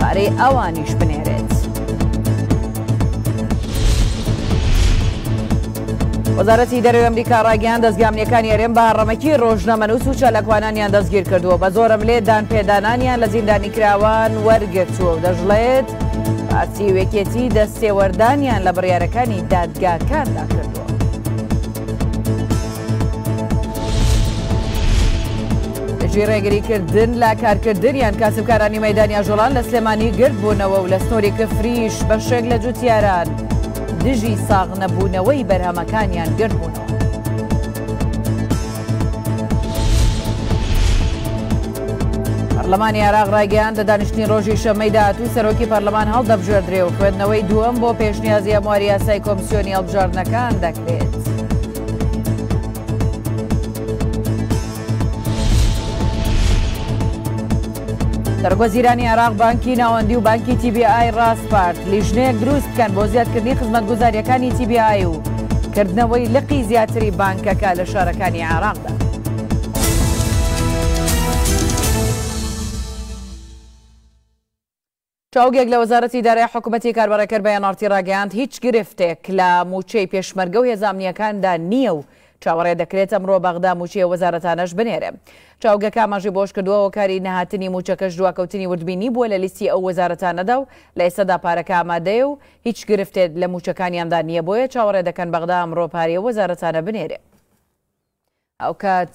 پارەی ئەوانیش بنێرێت. وەزارەتی دەرەوەی ئەمریکا ڕاگەیان دەزگا ئەمنیەکانی هەرێم بە هەڕەمەکی ڕۆژنامەنووس و چالاکوانانیان دەستگیر کردووە بە زۆرەملێ دانپێدانانیان لە زیندانیکراوان وەرگرتووە و دەژڵێت پارتی و یەکێتی دەستێوەردانیان لە بڕیارەکانی دادگاکاندا کردووە. توێژی ڕێگریکردن لە کارکردن یان کاسبکارانی مەدانی ئاژۆڵان لە سلێمانی گرد بوونەوە و لە سنۆری کفریش بەشێک لە جوتیاران دژی ساغ نەبوونەوەی بەرهەمەکانیان گرد بوونەوە. پەرلەمانی عراق ڕایگەیان لە دانیشتنی ڕۆژی شەمەی داهاتوو سەرۆکی پەرلەمان هەڵدەبژێردرێ و خوێندنەوەی دووەم بۆ پێشنیازی ئەمواری یاسای کۆمسیۆنی هەڵبژاردنەکان دەکات. سەرگۆزیرانی عراق بانکی ناوەندی و بانکی TBI ڕاسپارت لیژنەیەک دروست بکەن بۆ زیادکردنی خزمەتگوزاریەکانی TBI و کردنەوەی لقی زیاتری بانکەکە لە شارەکانی عراقدا. چاوگێک لە وەزارەتی دارای حکومەتی کاربەڕێکەر بە ئێن ئاڕ تی ڕاگەیاند، هیچ گرفتێک لە مووچەی پێشمەرگە و هێزە ئەمنییەکاندا نییە و چاوەڕێ دەکرێت ئەمڕۆ بەغدا مووچەی ئەو وەزارەتانەش بنێرێ. چاوگەکە ئاماژەی بەوەشکردووە، هۆکاری نەهاتنی مووچەکەش دواکەوتنی وردبینی بووە لە لیستی ئەو وەزارەتانەدا و لە ئێستادا پارەکە ئامادەیە و هیچ گرفتێ لە مووچەکانیاندا نییە بۆیە چاوەڕێ دەکەن بەغدا ئەمڕۆ پارەی ئەو وەزارەتانە بنێرێ. هاوکات،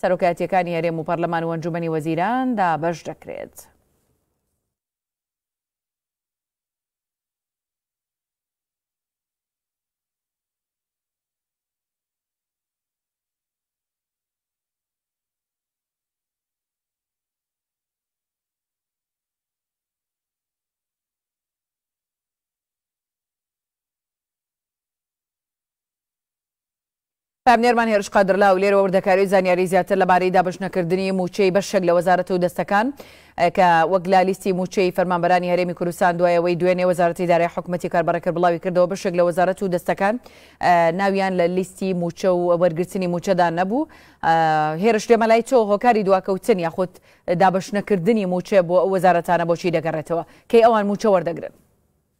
سەرۆکایەتییەکانی هەرێم و پەرلەمان و ئەنجوومەنی وەزیران دابەش دەکرێت. پامنێرمان هێرش قادرلاو، لێرەوە وردەکاریو زانیاری زیاتر لەبارەی دابەشنەکردنی مووچەی بەشێک لە وەزارەتو دەستەکان کە وەک لە لیستی مووچەی فەرمانبەرانی هەرێمی کوردستان دوای ئەوەی دوێنێ وەزارەتی دارای حکومەتی کاربەڕێکەر بڵاویکردەوە بەشێک لە وەزارەتو دەستەکان ناویان لە لیستی مووچەو وەرگرتنی مووچەدا نەبوو هێرش لێمە لای تۆ هۆکاری دواکەوتن یاخود دابەشنەکردنی مووچە بۆ ئەو وەزارەتانە بۆچی دەگەڕێتەوە کەی ئەوان مووچە وەردەگرن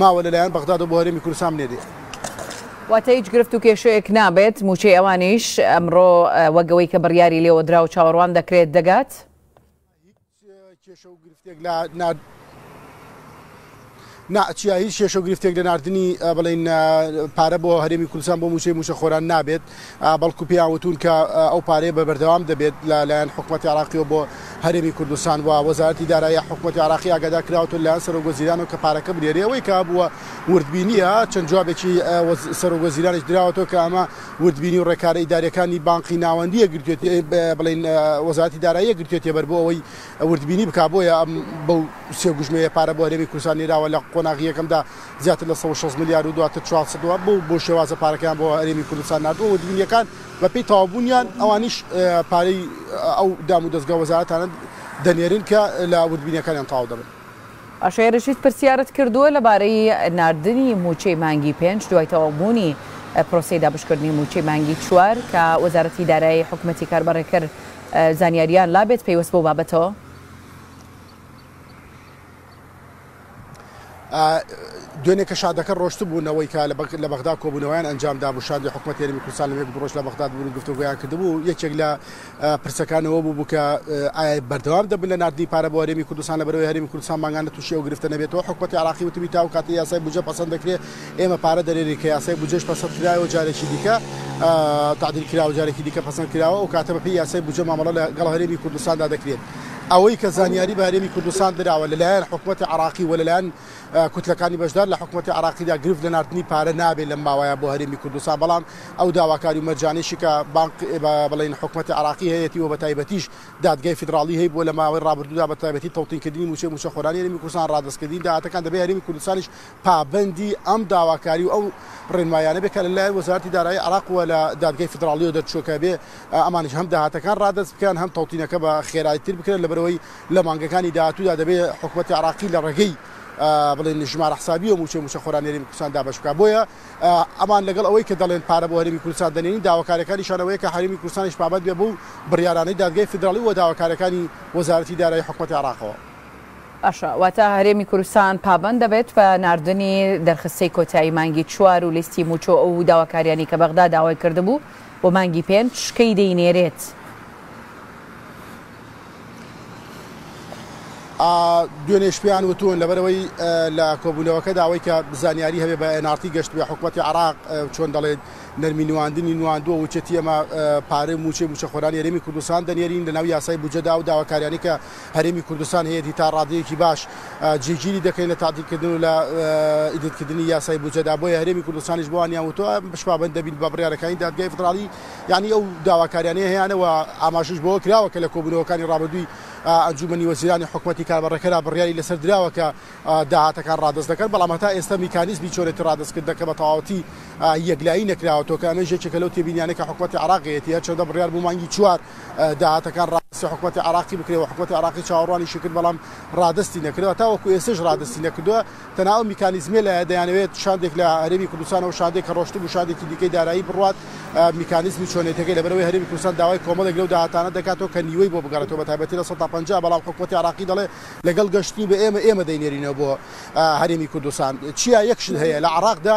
ماوە لەلایەن بەغدادەوە بۆ هەرێمی کوردستان بنێرێ. واتە هیچ گرفت و کێشەیەک نابێت، مووچەی ئەوانیش ئەمڕۆ وەک ئەوەی کە بڕیاری لێوەدرا و چاوەڕوان دەکرێت، دەگات؟ نا، هیچ کێشە و گرفتێک لە ناردنی بڵێین پارە بۆ هەرێمی کوردستان بۆ مووچەی مووچەخۆران نابێت، بەڵکو پێیان وتوون کە ئەو پارەیە بە بەردەوام دەبێت لە لایەن حکومەتی عراقیەوە بۆ هەرێمی کوردستان و وەزارەتی دارایی حکومەتی عراقی ئاگادار کراوەتون لایەن سەرۆک وەزیرانەوە کە پارەکە بنێرێ ئەوەی کە هەبووە وردبینیە چەند جوابێکی سەرۆک وەزیرانیش دراوەتەوە کە ئەمە وردبینی و ڕێکارە ئیداریەکانی بانقی ناوەندیە گرتوێتی بڵین وەزارەتی دارایی گرتوێتی بەر بۆ ئەوەی وردبینی بک بۆیە ئەم بەو سێ گوژمەیە پارە بۆ هەرێمی کوردستان نێراوە لە قۆناغی یەکەمدا زیاتر لە سەد و شەست ملیار و دواتر چوار سەد و بەو بەو شێوازە پارەکەیان بۆ هەرێمی کوردستان ناردووە و دوونیەکان بەپێی تەواوبوونیان ئەوانیش پارەی ئەو دام و دەزگا و وەزارەتانە دەنێرن کە لە وردبینیەکانیان تەواو دەبن. عەشایەرەشید پرسیارت کردووە لەبارەی ناردنی مووچەی مانگی پێنج دوای تەواوبوونی پرۆسەی دابەشکردنی مووچەی مانگی چوار کە وەزارەتی دارایی حکومەتی کاربەڕێکەر زانیاریان لابێت پەیوەست بەو بابەتەوە؟ دوێنێ کە شادەکە ڕۆشتبوو نەوەی کە لە بەغدا کۆبوونەوەیان ئەنجام دابوو شاندی حکومەت یاریمی کوردستان لەێک ڕۆژ لە بەغداد بوون گفتوگویان کردبوو یەکێک لە پرسەکانەوە بوو بووکە ئایا بەردەوام دەبن لە نردی پارە بۆ هەرێمی کوردستان لە بەرەوەی هەرێمی کوردستان ماگانە تووشی و گرفتە نەبێتەوە حکومەتی عراقی وتمی تا و کاتی یاسای بجە پسند دەکرێت ئێمە پارە دەرێری کە یاسای بجەش پسند کراوە جارێکی دیکە تعدیل کراوە جارێکی دیکە پسند کراوە و کاتە بەپی یاسای بجە مامەڵە لە گەڵ هەرێمی کوردستاندا دەکرێت. ئەوەی کە زانیاری بە هەرێمی کوردستان دراوە لەلایەن حکومەتی عراقی و لەلایەن کوتلەکانی بەشدار لە حکومەتی عراقیدا گرفت لە ناردنی پارە نابێت لەم ماوەیە بۆ هەرێمی کوردستان بەڵام ئەو داواکاری و مەرجانێکی کە بانق بڵین حکومەتی عراقی هەیەتی و بە تایبەتیش دادگای فیدراڵی هەی بۆ لە ماوەی ڕابردوودا بە تایبەتی تەوتینکردنی موچەی موچەخۆرانی هەرێمی کوردستان ڕادەستکردنی داهاتەکان دەبێت هەرێمی کوردستانیش پابەندی ئەم داواکاری و ئەو ڕێنماییانە بێت کە لە لایەن وەزارەتی دارایی عێراق و لە دادگای فیدراڵییەوە دەرچووە کە بێ ئەمانیش هەم داهاتەکان ڕادەست بکەن هەم تەوتینەکە بە خێرایتر بکەن لەبەرئەوەی لە مانگەکانی داهاتوودا دەبێ حکومەتی عێراقی لە ڕێگەی بڵێن ژمارە حسابیەوە مووچەی مووچەخۆرانی هەرێمی کوردستان دابەش بکات بۆیە ئەمان لەگەڵ ئەوەی کە دەڵێن پارە بۆ هەرێمی کوردستان دەنێرین داواکاریەکانیشان ئەوەیە کە هەرێمی کوردستانیش پابەند بێ بەو بڕیارانەی دادگای فیدراڵی و داواکاریەکانی وەزارەتی دارایی حکومەتی عێراقەوە. باشە واتە هەرێمی کوردستان پابەند دەبێت بە ناردنی دەرخستەی کۆتایی مانگی چوار و لیستی مووچەو ئەو داواکاریانەی کە بەغدا داوای کردبوو بۆ مانگی پێنج کەی دەینێرێت؟ دوێنێش پێیان وتوون لەبەرەوەی لە کۆبوونەوەکەدا ئەوەی کە زانیاری هەبێ بە ئێنارتی گەشت بێ حکوومەتی عراق چۆن دەڵێت نەرمی نواندنی نواندووە وچێتی ئەمە پارەی موچەی موچەخۆرانی یاریمی کوردستان دەنێرین لە ناو یاسای بجەدا و داواکاریانی کە هەرێمی کوردستان هەیەتی تا ڕادەیەکی باش جێگیری دەکەین لە تادیلکردن و لە ئیدتکردنی یاسای بودجەدا بۆیە هەرێمی کوردستانیش بۆوانیان وتوە بشپابند دەبین بە بڕیارەکانی دادگای فدراڵی یعنی ئەو داواکاریانەی هەیانە و ئاماژەش بەوە کراوە کە لە کۆبوونەوەکانی ڕابردووی ئەنجوومەنی وەزیرانی حکومەتی کاربەڕێکەرا بڕیاری لەسەر دراوە کە داهاتەکان ڕادەست دەکەن بەڵام هەتا ئێستا میکانیزمی چۆنێتی ڕادەستکردنەکە بە تەواوەتی یەکلایی نەکراوەتەوە کە ئەمەش یەکێکە لەو تێبینیانەی کە حکومەتی عێراق هەیەتی هەرچەندە بڕیار بوو مانگی چوار داهاتەکان ڕادەستی حکومەتی عێراقی بکرێت و حکومەتی عێراقی چاوەڕوانیشی کرد بەڵام ڕادەستی نەکردەوە تاوەکو ئێستەش ڕادەستی نەکردووە تەنها ئەو میکانیزمە لە دەیانەوێت شاندێک لە هەرێمی کوردستانەوە شاندێک کە ڕۆشتن و شاندێکی دیکەی دارایی بڕوات میکانیزمی چۆنێتەکەی لەبەرەوەی هەرێمی کوردستان داوای کۆمەڵێک لەو داهاتانە دەکاتەوە کە نیوەی بۆ بگەڕێتەوە بە تایبەتی لە 150 بەڵام حکومەتی عێراقی دەڵێ لەگەڵ گەشتنی بە ئێمە ئێمە دەینێرینەوە بۆ هەرێمی کوردستان چیا یەکشت هەیە لە عێراقدا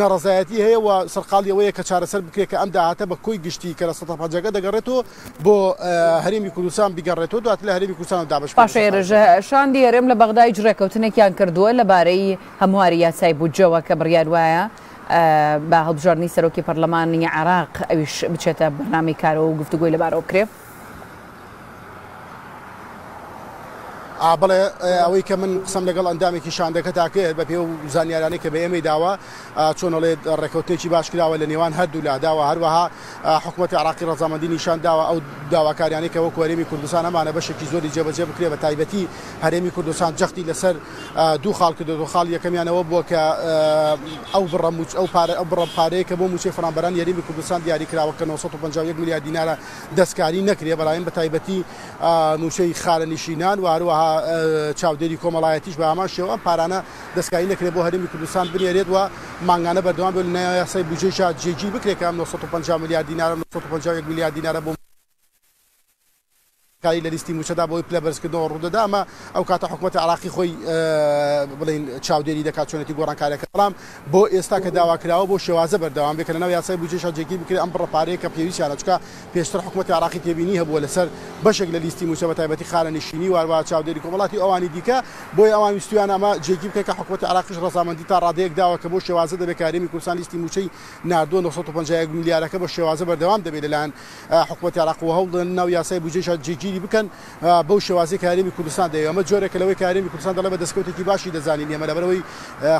ناڕەزایەتی هەیە و سەرقاڵی ئەوەیە کە چارەسەر بکرێت کە ئەم داهاتە بە کۆی گشتی کە لە سەدا پەنجا ەکە دەگەڕێتەوە بۆ هەرێمی کوردستان بگەڕێتەوە دواتر لە هەرێمی کوردستانەوە دابەش بکرێت. پاشەیەرژ شاندی هەرێم لە بەغدایج رێککەوتنێکیان کردووە لەبارەی هەمواری یاسای بودجەوە کە بڕیار وایە بە هەڵبژاردنی سەرۆکی پەرلەمانی عێراق ئەویش بچێتە بەرنامەی کارەوە و گفتوگۆی لەبارەوە بکرێت. ئا بڵێ ئەوەی کە من قسەم لەگەڵ ئەندامێکی شاندەکەتا کرد بە پێ و زانیارانەی کە بە ئێمەی داوە چۆن ئەڵێت ڕێکەوتنێکی باش کراوە لە نێوان هەردوولا داوە هەروەها حکوومەتی عراقی ڕەزامەندی نیشان داوە ئەو داواکاریانەی کە وەکو هەرێمی کوردستان هەمانە بەشێکی زۆری جێبەجێ بکرێ بە تایبەتی هەرێمی کوردستان جەختی لەسەر دوو خاڵ کردو دوو خاڵ یەکەمیانەوە بووە کە ئەو بڕە موچ ئەو پارە ئەو بڕە پارەیە کە بۆ موچەی فەرمانبەرانی هەرێمی کوردستان دیاری کراوە کە 951 ملیار دینارە دەستکاری نەکرێ بەڵام بە تایبەتی مووچەی خانەنشینان و هەروەها چاودێری کۆمەڵایەتیش بە هەمان شێوە ئەم پارانە دەستکاری نەکرێت بۆ هەرێمی کوردستان بنێرێت و مانگانە بەردەوام بێت لە یاسای بودجەیشا جێگیر بکرێت کە ئەم 950 میلیارد دینارە 951 میلیارد دینارە بۆ کاری لە لیستی مووچەدا بۆی پلە بەرزکردنەوە ڕوودەدا ئەمە ئەو کاتە حکوومەتی عراقی خۆی بڵین چاودێری دەکات چۆنێتی گۆڕانکاریەکە بەڵام بۆ ئێستا کە داوا کراوە بەو شێوازە بەردەوام بێت کە لەناو یاسای بودجەیشا جێگیر بکرێت ئەم بڕە پارەیە کە پێویستیانە چونکە پێشتر حکومەتی عێراقی تێبینی هەبووە لەسەر بەشێک لە لیستی مووچە بەتایبەتی خانەنشینی و هەروەها چاودێری کۆمەڵاتی و ئەوانی دیکە بۆیە ئەوان ویستوویانە ئەمە جێگیر بکەن کە حکومەتی عێراقیش ڕەزامەندی تا ڕادەیەک داوە کە بەو شێوازە دەبێت کە هەرێمی کوردستان لیستی مووچەی ناردووە نۆ سەد و پەنجا و یەک ملیارەکە بە شێوازە بەردەوام دەبێت لەلایەن حکومەتی عێراق و هەوڵ دەدەن لەناو یاسای بودجەیشا جێگیری بکەن بەو شێوازەی کە هەرێمی کوردستان دەیەوێت، ئەمە جۆرێکە لەوەی کە هەرێمی کوردستان دەڵێت بە دەستکەوتێکی باشی دەزانین ئێمە، لەبەرئەوەی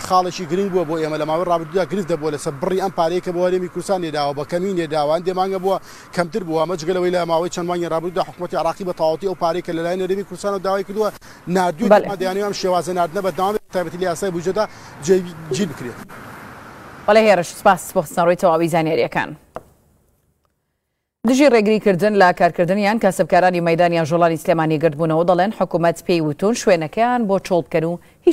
خاڵێکی گرنگ بووە بۆ ئێمە، لە ماوەی ڕابردوودا گرفت دەبووە لەسەر بڕی ئەم پارەیەی کە بۆ هەرێمی کوردستان نێداوە، بە کەمی نێداوە، هەندێک مانگە بووە کەمتر بووە، ئەمە جگە لەوەی لە ماوەی چەند مانگی ڕابردوودا حکومەتی عێراقی بە تەواوەتی ئەو پارەی کە لەلایەن هەرێمی کوردستانەوە داوای کردووە ناردوویەتی، ئێمە دەیانەوێت ئەم شێوازە ناردنە بەردەوام بێت، بەتایبەتی لە یاسای بودجەدا جێگیر بکرێت. بەڵێ هێرش، سپاس بۆ خستنەڕووی تەواوی زانیارییەکان. دژی ڕێگری کردن لە کارکردن یان کاسبکارانی مەیدان یاژۆڵانی سلێمانی گردبوونەوەو دەڵێن حکومەت پێی وتوون شوێنەکەیان بۆ چۆڵ بکەن و هیچ